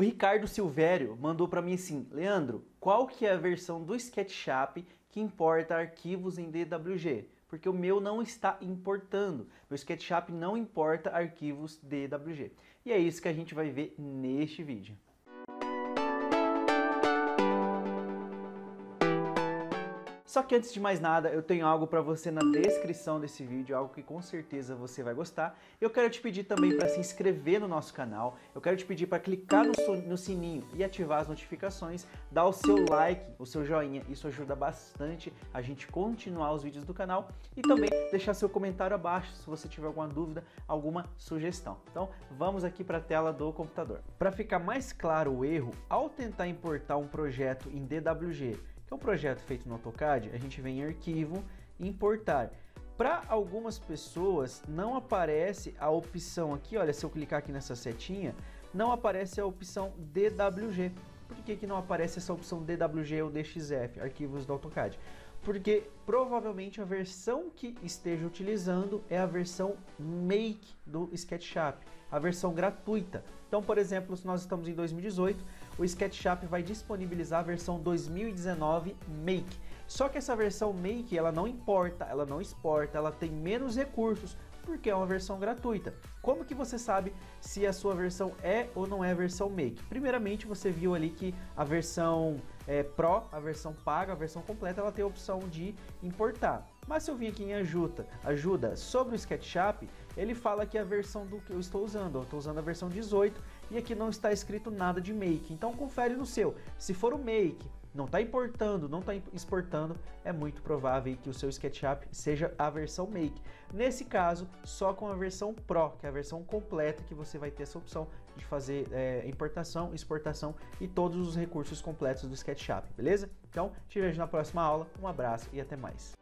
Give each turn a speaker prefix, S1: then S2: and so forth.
S1: O Ricardo Silvério mandou para mim assim, Leandro, qual que é a versão do SketchUp que importa arquivos em DWG? Porque o meu não está importando. Meu SketchUp não importa arquivos DWG. E é isso que a gente vai ver neste vídeo. Só que antes de mais nada, eu tenho algo para você na descrição desse vídeo, algo que com certeza você vai gostar. Eu quero te pedir também para se inscrever no nosso canal, eu quero te pedir para clicar no, no sininho e ativar as notificações, dar o seu like, o seu joinha, isso ajuda bastante a gente continuar os vídeos do canal e também deixar seu comentário abaixo se você tiver alguma dúvida, alguma sugestão. Então vamos aqui para a tela do computador. Para ficar mais claro o erro, ao tentar importar um projeto em DWG é um projeto feito no AutoCAD, a gente vem em arquivo, importar. Para algumas pessoas não aparece a opção aqui, olha, se eu clicar aqui nessa setinha, não aparece a opção DWG. Por que, que não aparece essa opção DWG ou DXF, arquivos do AutoCAD? Porque provavelmente a versão que esteja utilizando é a versão Make do SketchUp, a versão gratuita. Então, por exemplo, se nós estamos em 2018, o SketchUp vai disponibilizar a versão 2019 Make. Só que essa versão Make, ela não importa, ela não exporta, ela tem menos recursos, porque é uma versão gratuita. Como que você sabe se a sua versão é ou não é a versão Make? Primeiramente, você viu ali que a versão é, Pro, a versão paga, a versão completa, ela tem a opção de importar. Mas se eu vim aqui em ajuda, ajuda sobre o SketchUp, ele fala que a versão do que eu estou usando, eu estou usando a versão 18 e aqui não está escrito nada de Make. Então confere no seu. Se for o Make, não está importando, não está exportando, é muito provável que o seu SketchUp seja a versão Make. Nesse caso, só com a versão Pro, que é a versão completa, que você vai ter essa opção de fazer é, importação, exportação e todos os recursos completos do SketchUp, beleza? Então, te vejo na próxima aula, um abraço e até mais.